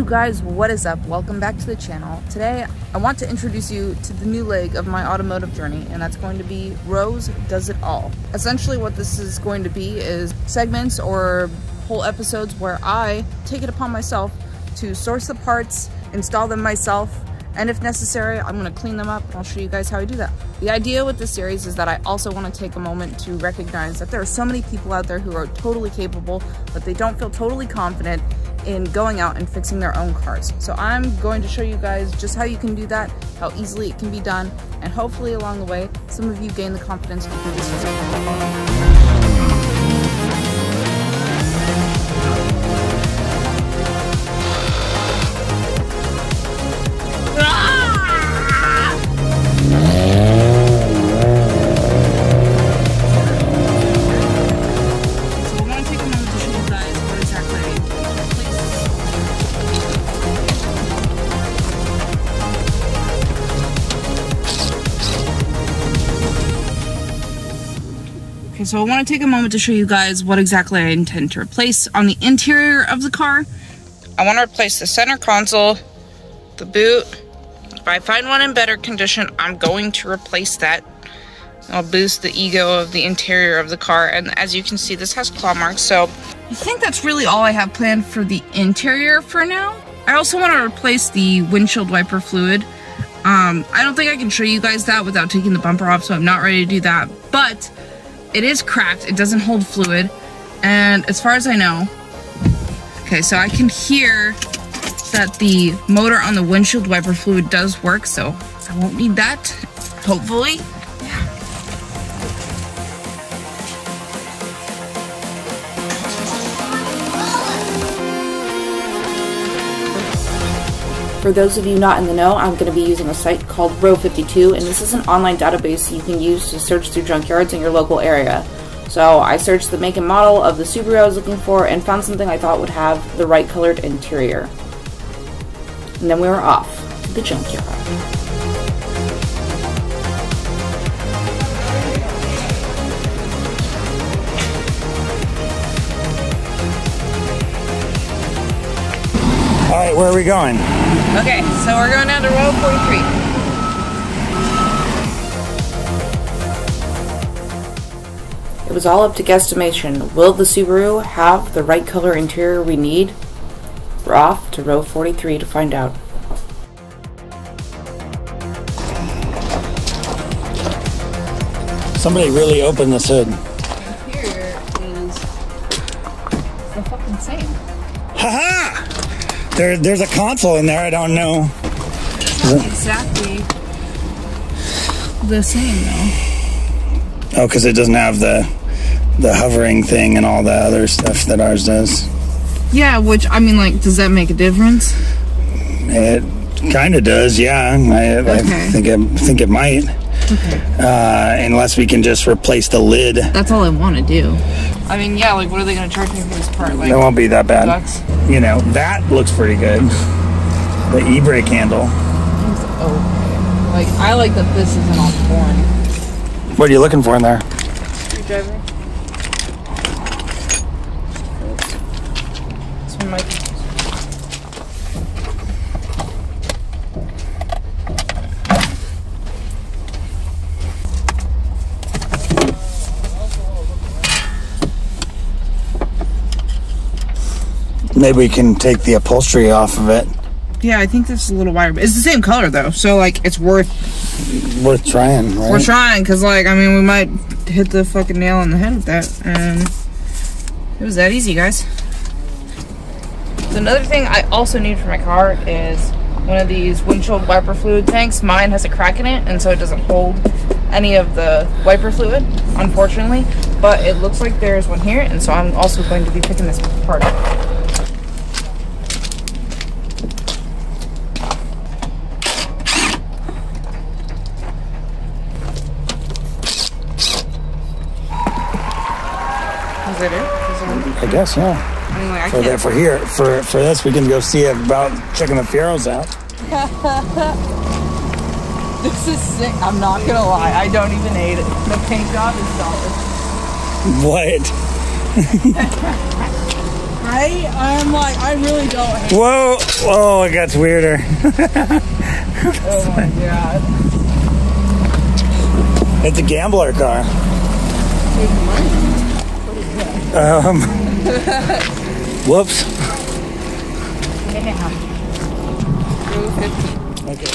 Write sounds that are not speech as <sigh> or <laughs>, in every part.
you guys what is up. Welcome back to the channel. Today i want to introduce you to the new leg of my automotive journey and that's going to be rose does it all. Essentially what this is going to be is segments or whole episodes where i take it upon myself to source the parts install them myself and if necessary, I'm gonna clean them up I'll show you guys how I do that. The idea with this series is that I also wanna take a moment to recognize that there are so many people out there who are totally capable, but they don't feel totally confident in going out and fixing their own cars. So I'm going to show you guys just how you can do that, how easily it can be done, and hopefully along the way, some of you gain the confidence to do this yourself. Okay, so I want to take a moment to show you guys what exactly I intend to replace on the interior of the car. I want to replace the center console, the boot. If I find one in better condition, I'm going to replace that. I'll boost the ego of the interior of the car. And as you can see, this has claw marks. So I think that's really all I have planned for the interior for now. I also want to replace the windshield wiper fluid. Um, I don't think I can show you guys that without taking the bumper off, so I'm not ready to do that. But it is cracked. It doesn't hold fluid. And as far as I know, okay, so I can hear that the motor on the windshield wiper fluid does work, so I won't need that, hopefully. For those of you not in the know, I'm going to be using a site called Row52, and this is an online database you can use to search through junkyards in your local area. So I searched the make and model of the Subaru I was looking for and found something I thought would have the right colored interior. And then we were off to the junkyard. Right, where are we going? Okay, so we're going down to row 43. It was all up to guesstimation. Will the Subaru have the right color interior we need? We're off to row 43 to find out. Somebody really opened this hood. Interior is the fucking same. Haha! There, there's a console in there. I don't know. Exactly the same though. Oh, because it doesn't have the the hovering thing and all the other stuff that ours does. Yeah, which I mean, like, does that make a difference? It kind of does. Yeah, I, Okay. I think it think it might. Uh, unless we can just replace the lid, That's all I want to do. I mean, yeah, like, what are they gonna charge me for this part? Like, it won't be that bad. bucks? You know, that looks pretty good. The e-brake handle. Oh, like, I like that this isn't all torn. What are you looking for in there? Screwdriver. This one might. Maybe we can take the upholstery off of it. Yeah, I think this is a little wider, but it's the same color though, so like it's worth Worth trying, right? we're trying because like I mean we might hit the fucking nail on the head with that, and it was that easy, guys. So another thing I also need for my car is one of these windshield wiper fluid tanks. Mine has a crack in it, and so it doesn't hold any of the wiper fluid, unfortunately. But it looks like there's one here, and so I'm also going to be picking this part up. Is that it? Is that- I guess, yeah. Like, I For that, for here, for for this, we can go see about checking the Fieros out. <laughs> This is sick. I'm not gonna lie. I don't even hate it. The paint job is solid. What? <laughs> Right? I'm like, I really don't hate Whoa! Whoa! It gets weirder. Oh my <laughs> god. It's a gambler car. Um. <laughs> whoops. Fifty. Okay.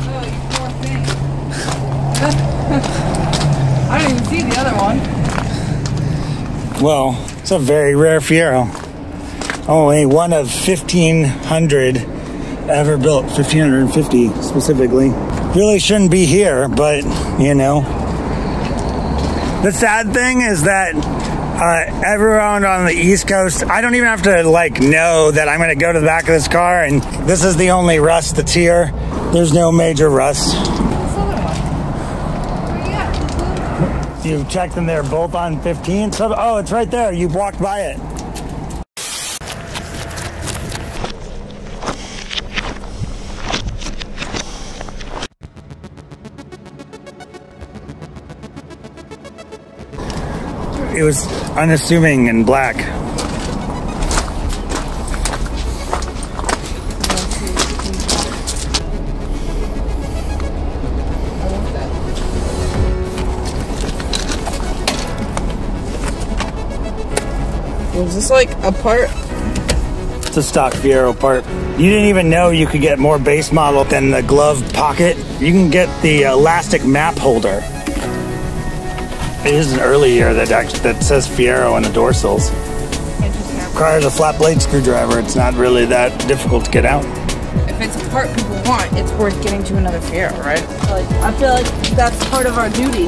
Oh, you poor thing. I don't even see the other one. Well, it's a very rare Fiero. Only one of 1,500 ever built, 1,550 specifically. Really shouldn't be here, but you know. The sad thing is that uh, everyone on the East Coast, I don't even have to like know that I'm going to go to the back of this car and this is the only rust that's here. There's no major rust. This other one. Where you at? You checked them, they're both on 15. So, oh, it's right there. You walked by it. It was unassuming and black. Was this like a part? It's a stock Fiero part. You didn't even know you could get more base model than the glove pocket. You can get the elastic map holder. It is an early year that actually that says Fiero on the door sills. Requires a flat blade screwdriver. It's not really that difficult to get out. If it's a part people want, it's worth getting to another Fiero, right? I feel like that's part of our duty.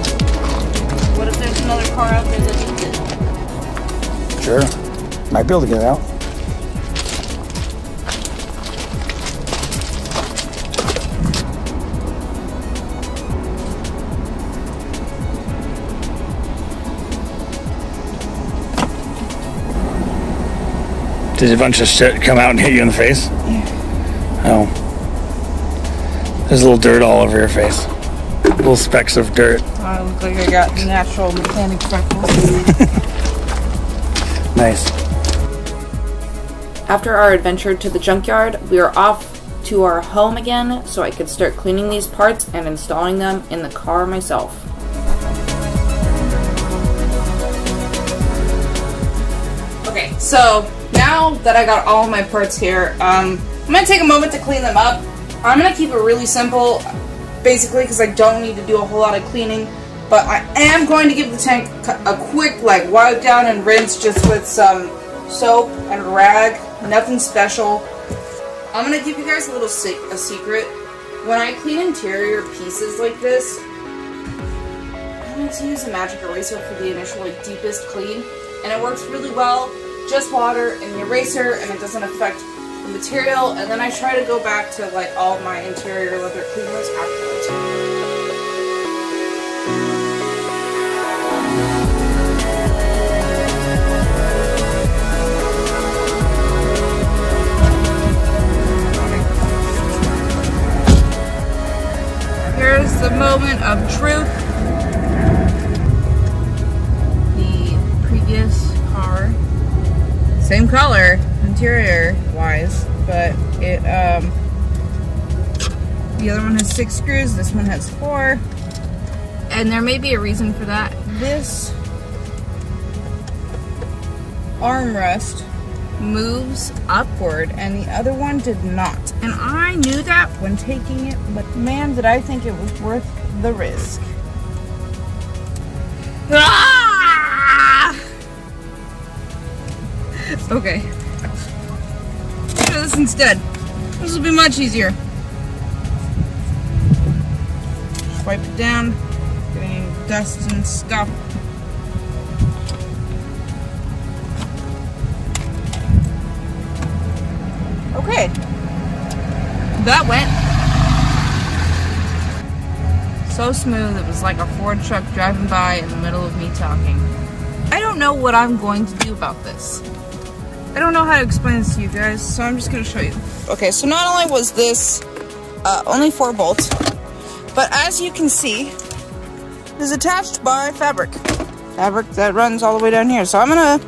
What if there's another car out there that needs it? Sure. Might be able to get it out. Did a bunch of shit come out and hit you in the face? Yeah. Oh. There's a little dirt all over your face. Little specks of dirt. Oh, I look like I got natural mechanic freckles. <laughs> Nice. After our adventure to the junkyard, we are off to our home again so I could start cleaning these parts and installing them in the car myself. Okay, so now that I got all my parts here, um, I'm gonna take a moment to clean them up. I'm gonna keep it really simple, basically, because I don't need to do a whole lot of cleaning. But I am going to give the tank a quick like wipe down and rinse just with some soap and rag. Nothing special. I'm gonna give you guys a little se a secret. When I clean interior pieces like this, I like to use a magic eraser for the initial like deepest clean, and it works really well. Just water and the eraser, and it doesn't affect the material. And then I try to go back to like all my interior leather cleaners afterwards. Here's the moment of truth. Same color, interior wise, but it, um, the other one has six screws, this one has four. And there may be a reason for that. This armrest moves upward and the other one did not. And I knew that when taking it, but man, did I think it was worth the risk. Ah! Okay. Do this instead. This will be much easier. Wipe it down, get any dust and stuff. Okay. That went so smooth it was like a Ford truck driving by in the middle of me talking. I don't know what I'm going to do about this. I don't know how to explain this to you guys, so I'm just gonna show you. Okay, so not only was this uh, only four bolts, But as you can see, it is attached by fabric. Fabric that runs all the way down here. So I'm gonna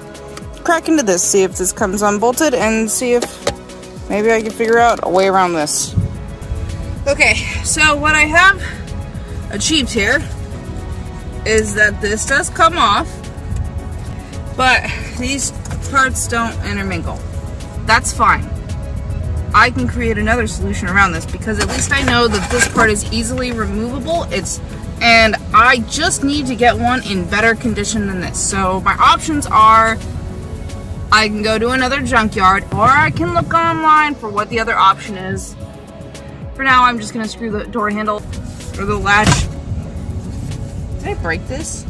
crack into this, see if this comes unbolted, and see if maybe I can figure out a way around this. Okay, so what I have achieved here is that this does come off, but these parts don't intermingle. That's fine. I can create another solution around this because at least I know that this part is easily removable. It's and I just need to get one in better condition than this. So my options are I can go to another junkyard or I can look online for what the other option is. For now, I'm just gonna screw the door handle or the latch. Did I break this?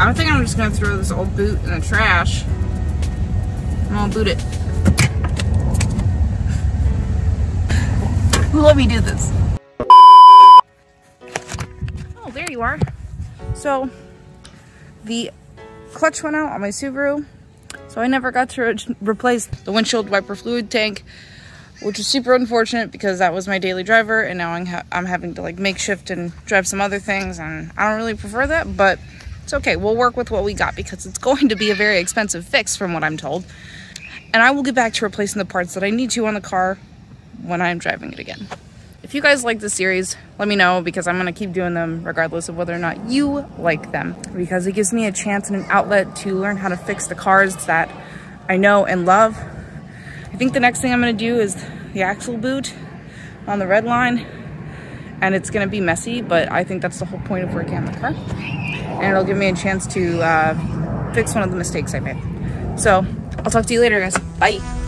I think I'm just gonna throw this old boot in the trash. And I'll boot it. Let me do this. Oh, there you are. So, the clutch went out on my Subaru. So I never got to re replace the windshield wiper fluid tank, which is super unfortunate because that was my daily driver and now I'm, ha I'm having to like makeshift and drive some other things and I don't really prefer that, but it's okay. We'll work with what we got because it's going to be a very expensive fix from what I'm told. And I will get back to replacing the parts that I need to on the car when I'm driving it again. If you guys like this series, let me know because I'm going to keep doing them regardless of whether or not you like them because it gives me a chance and an outlet to learn how to fix the cars that I know and love. I think the next thing I'm going to do is the axle boot on the red line and it's to be messy, but I think that's the whole point of working on the car. And it'll give me a chance to uh, fix one of the mistakes I made. So I'll talk to you later, guys. Bye.